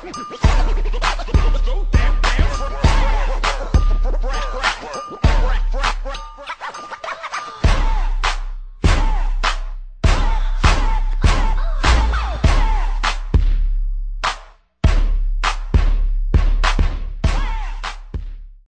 so damn damn.